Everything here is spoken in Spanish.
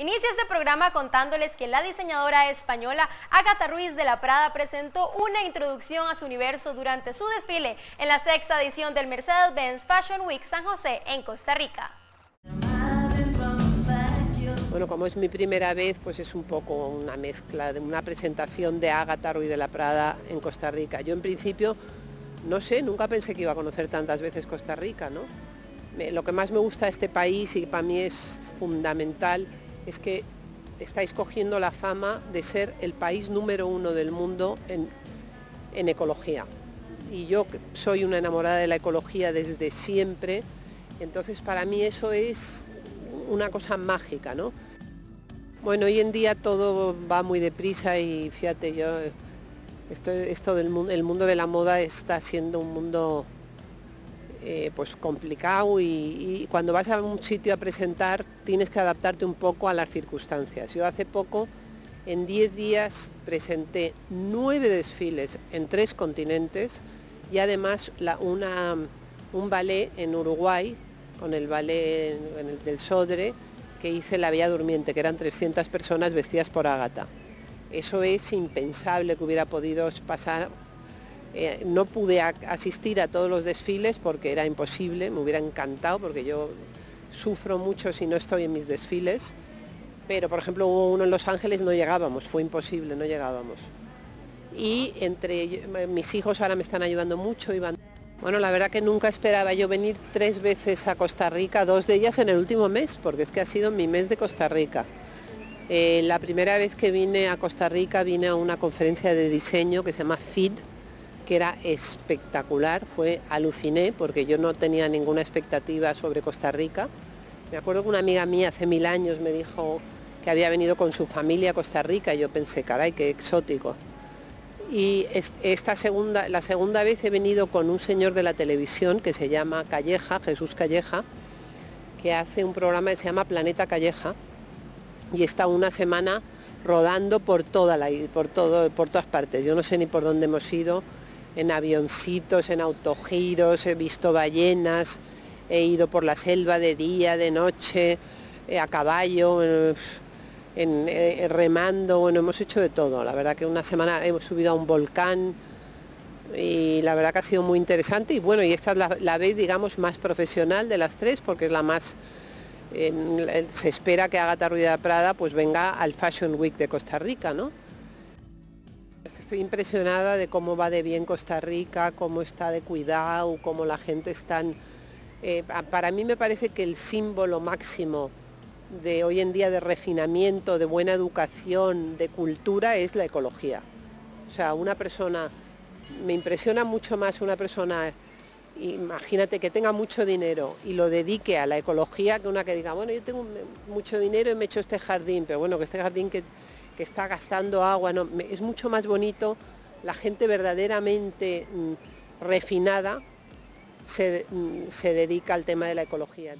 Inicio este programa contándoles que la diseñadora española Agatha Ruiz de la Prada presentó una introducción a su universo durante su desfile en la sexta edición del Mercedes-Benz Fashion Week San José en Costa Rica. Bueno, como es mi primera vez, pues es un poco una mezcla de una presentación de Agatha Ruiz de la Prada en Costa Rica. Yo en principio, no sé, nunca pensé que iba a conocer tantas veces Costa Rica, ¿no? lo que más me gusta de este país y para mí es fundamental es que estáis cogiendo la fama de ser el país número uno del mundo en, ecología. Y yo soy una enamorada de la ecología desde siempre, entonces para mí eso es una cosa mágica, ¿no? Bueno, hoy en día todo va muy deprisa y fíjate, yo esto, esto del mundo, el mundo de la moda está siendo un mundo eh, pues complicado y, cuando vas a un sitio a presentar tienes que adaptarte un poco a las circunstancias. Yo hace poco, en 10 días, presenté nueve desfiles en tres continentes y además un ballet en Uruguay, con el ballet del Sodre, que hice La Vía Durmiente, que eran 300 personas vestidas por Ágata. Eso es impensable que hubiera podido pasar eh, no pude asistir a todos los desfiles porque era imposible, me hubiera encantado porque yo sufro mucho si no estoy en mis desfiles, pero por ejemplo hubo uno en Los Ángeles, no llegábamos, fue imposible, no llegábamos. Y entre mis hijos ahora me están ayudando mucho, Iván. Bueno, la verdad que nunca esperaba yo venir tres veces a Costa Rica, dos de ellas en el último mes, porque es que ha sido mi mes de Costa Rica. Eh, la primera vez que vine a Costa Rica vine a una conferencia de diseño que se llama FID, que era espectacular, fue aluciné porque yo no tenía ninguna expectativa sobre Costa Rica. Me acuerdo que una amiga mía hace mil años me dijo que había venido con su familia a Costa Rica y yo pensé, caray, qué exótico. Y esta segunda, la segunda vez he venido con un señor de la televisión que se llama Calleja, Jesús Calleja, que hace un programa que se llama Planeta Calleja y está una semana rodando por toda la por todo por todas partes. Yo no sé ni por dónde hemos ido, en avioncitos, en autogiros, he visto ballenas, he ido por la selva de día, de noche, eh, a caballo, en, eh, remando, bueno, hemos hecho de todo. La verdad que una semana hemos subido a un volcán y la verdad que ha sido muy interesante y bueno, y esta es la, vez, digamos, más profesional de las tres porque es la más... se espera que Agatha Ruida Prada pues venga al Fashion Week de Costa Rica, ¿no? Estoy impresionada de cómo va de bien Costa Rica, cómo está de cuidado, cómo la gente está... Eh, para mí me parece que el símbolo máximo de hoy en día de refinamiento, de buena educación, de cultura es la ecología. O sea, una persona, me impresiona mucho más una persona, imagínate que tenga mucho dinero y lo dedique a la ecología que una que diga, bueno, yo tengo mucho dinero y me he hecho este jardín, pero bueno, que este jardín que que está gastando agua, no, es mucho más bonito la gente verdaderamente mm, refinada se, mm, se, dedica al tema de la ecología.